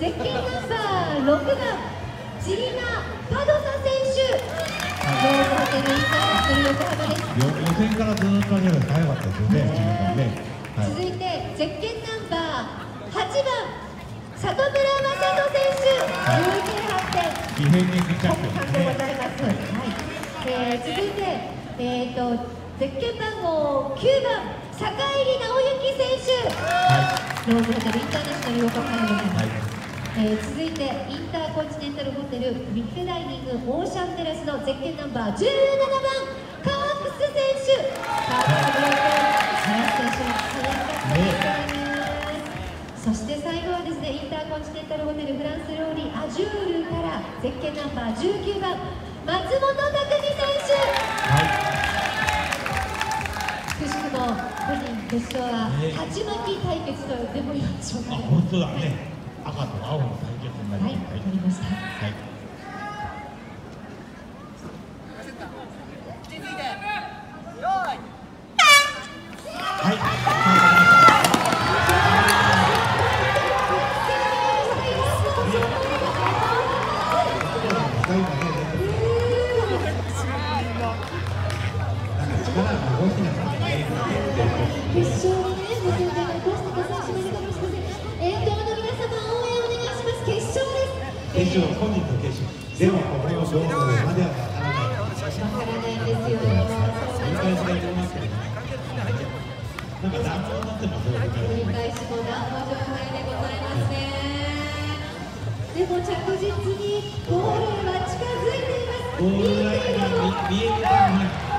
ゼッケンナンバー6番ジーナ・パドサ選手ローズホテルインターナショナル横浜です予選からずっと速かったですよね、ねはい、続いてゼッケンナンバー8番里村雅人選手、はい、18点ディフェンディングチャンピオンでございます、はいえー、続いて、えーと、ゼッケン番号9番坂入直之選手、はい、ローズホテルインターナショナル横浜でございます、はいえー、続いてインターコンチネンタルホテルビュッフェダイニングオーシャンテラスのゼッケンナンバー17番カークス選手。カークスブローク林選手そして最後はですねインターコンチネンタルホテルフランス料理アジュールからゼッケンナンバー19番松本拓実選手、はい。くしくも個人決勝は鉢巻き対決とでもいいでしょうか、ね、本当だね赤と青の対決になりました。はい、わかりました。はい。決勝決勝、本人の決勝、でもここの勝負まではわからない。わからないですよ。繰り返しがいますけどね。なんか暖房になってますよ。繰り返しも暖房状態でございますね。でも着実にゴールは近づいています。ゴールラインが見えてます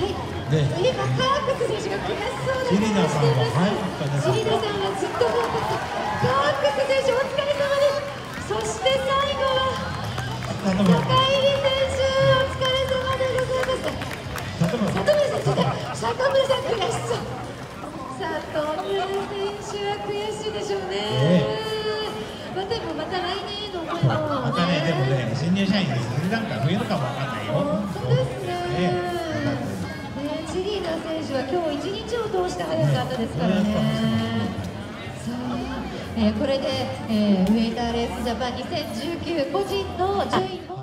ね、今カークス選手が悔しそうシリナさんは早かったですシリナさんはずっと頑張ったカークス選手お疲れ様です。そして最後は坂入選手お疲れ様でございます。里村選手里村さん悔しそう里村選手は悔しいでしょうね、まあ、でもまた来年への思いも、またねでもね新入社員ですスリランカ増えるかもわかんないよ本当ですねシリーナ選手は今日一日を通して速かったですからね。さあ、えー、これで、えー、ウェイターレースジャパン2019個人の順位も